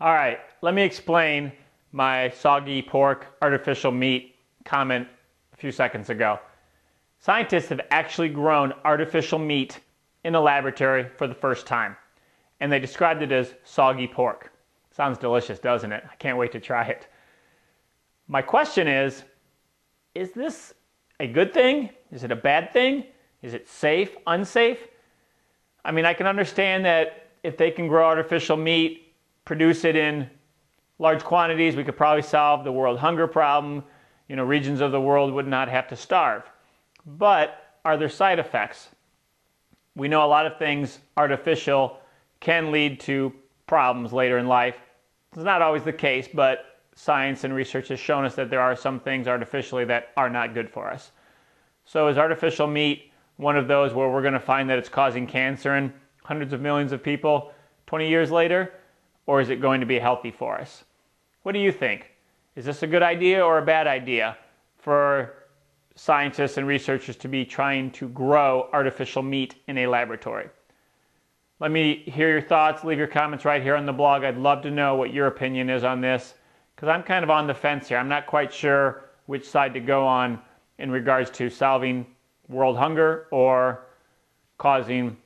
All right, let me explain my soggy pork artificial meat comment a few seconds ago. Scientists have actually grown artificial meat in a laboratory for the first time, and they described it as soggy pork. Sounds delicious, doesn't it? I can't wait to try it. My question is is this a good thing? Is it a bad thing? Is it safe, unsafe? I mean, I can understand that if they can grow artificial meat produce it in large quantities, we could probably solve the world hunger problem. You know, regions of the world would not have to starve. But are there side effects? We know a lot of things artificial can lead to problems later in life. It's not always the case, but science and research has shown us that there are some things artificially that are not good for us. So is artificial meat one of those where we're going to find that it's causing cancer in hundreds of millions of people 20 years later? Or is it going to be healthy for us? What do you think? Is this a good idea or a bad idea for scientists and researchers to be trying to grow artificial meat in a laboratory? Let me hear your thoughts. Leave your comments right here on the blog. I'd love to know what your opinion is on this because I'm kind of on the fence here. I'm not quite sure which side to go on in regards to solving world hunger or causing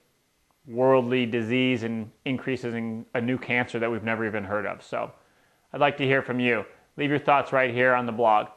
worldly disease and increases in a new cancer that we've never even heard of. So I'd like to hear from you. Leave your thoughts right here on the blog.